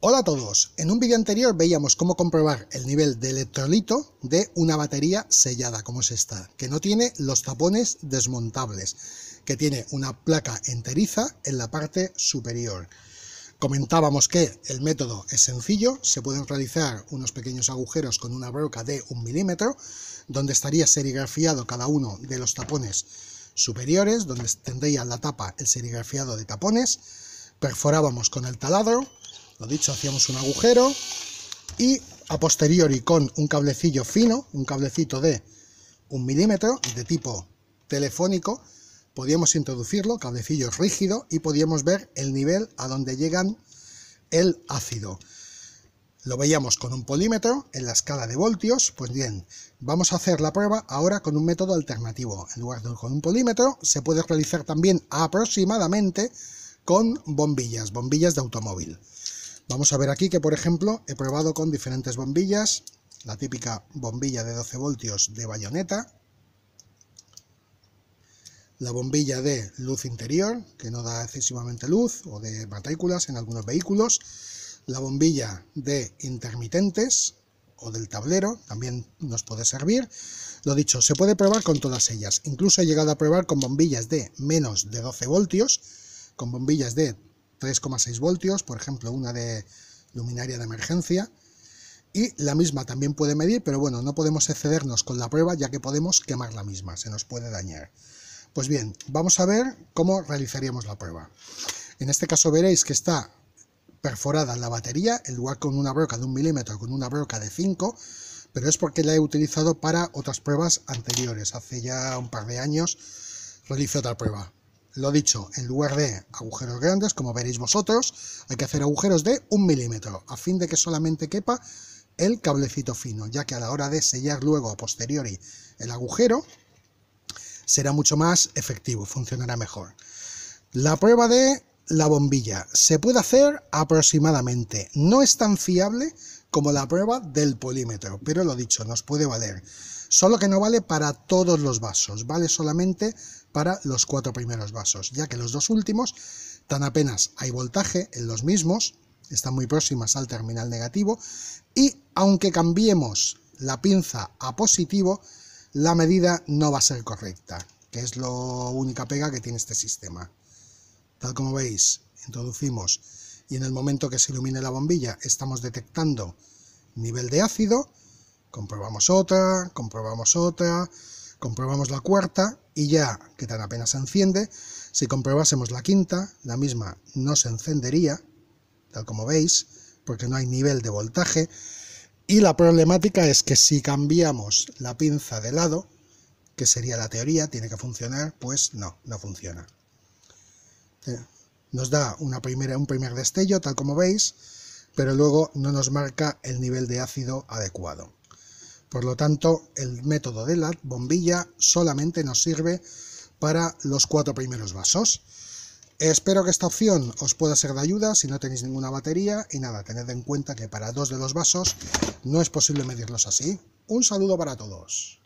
Hola a todos, en un vídeo anterior veíamos cómo comprobar el nivel de electrolito de una batería sellada como es esta, que no tiene los tapones desmontables, que tiene una placa enteriza en la parte superior. Comentábamos que el método es sencillo, se pueden realizar unos pequeños agujeros con una broca de un milímetro, donde estaría serigrafiado cada uno de los tapones superiores, donde tendría la tapa el serigrafiado de tapones, perforábamos con el taladro, lo dicho, hacíamos un agujero y a posteriori con un cablecillo fino, un cablecito de un milímetro de tipo telefónico, podíamos introducirlo, cablecillo rígido, y podíamos ver el nivel a donde llegan el ácido. Lo veíamos con un polímetro en la escala de voltios, pues bien, vamos a hacer la prueba ahora con un método alternativo. En lugar de con un polímetro, se puede realizar también aproximadamente con bombillas, bombillas de automóvil. Vamos a ver aquí que, por ejemplo, he probado con diferentes bombillas, la típica bombilla de 12 voltios de bayoneta, la bombilla de luz interior, que no da excesivamente luz, o de matrículas en algunos vehículos, la bombilla de intermitentes, o del tablero, también nos puede servir. Lo dicho, se puede probar con todas ellas. Incluso he llegado a probar con bombillas de menos de 12 voltios, con bombillas de 3,6 voltios, por ejemplo una de luminaria de emergencia, y la misma también puede medir, pero bueno, no podemos excedernos con la prueba ya que podemos quemar la misma, se nos puede dañar. Pues bien, vamos a ver cómo realizaríamos la prueba. En este caso veréis que está perforada la batería, en lugar con una broca de un milímetro, con una broca de 5, pero es porque la he utilizado para otras pruebas anteriores. Hace ya un par de años realicé otra prueba. Lo dicho, en lugar de agujeros grandes, como veréis vosotros, hay que hacer agujeros de un milímetro, a fin de que solamente quepa el cablecito fino, ya que a la hora de sellar luego a posteriori el agujero, será mucho más efectivo, funcionará mejor. La prueba de la bombilla se puede hacer aproximadamente, no es tan fiable como la prueba del polímetro, pero lo dicho, nos puede valer. Solo que no vale para todos los vasos, vale solamente para los cuatro primeros vasos, ya que los dos últimos tan apenas hay voltaje en los mismos, están muy próximas al terminal negativo, y aunque cambiemos la pinza a positivo, la medida no va a ser correcta, que es la única pega que tiene este sistema. Tal como veis, introducimos y en el momento que se ilumine la bombilla estamos detectando nivel de ácido, comprobamos otra, comprobamos otra, comprobamos la cuarta y ya que tan apenas se enciende, si comprobásemos la quinta, la misma no se encendería, tal como veis, porque no hay nivel de voltaje, y la problemática es que si cambiamos la pinza de lado, que sería la teoría, tiene que funcionar, pues no, no funciona. Eh, nos da un primer destello, tal como veis, pero luego no nos marca el nivel de ácido adecuado. Por lo tanto, el método de la bombilla solamente nos sirve para los cuatro primeros vasos. Espero que esta opción os pueda ser de ayuda si no tenéis ninguna batería y nada, tened en cuenta que para dos de los vasos no es posible medirlos así. Un saludo para todos.